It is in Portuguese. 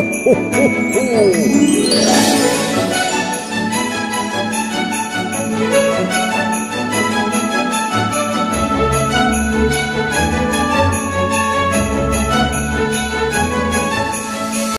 ho, ho, ho.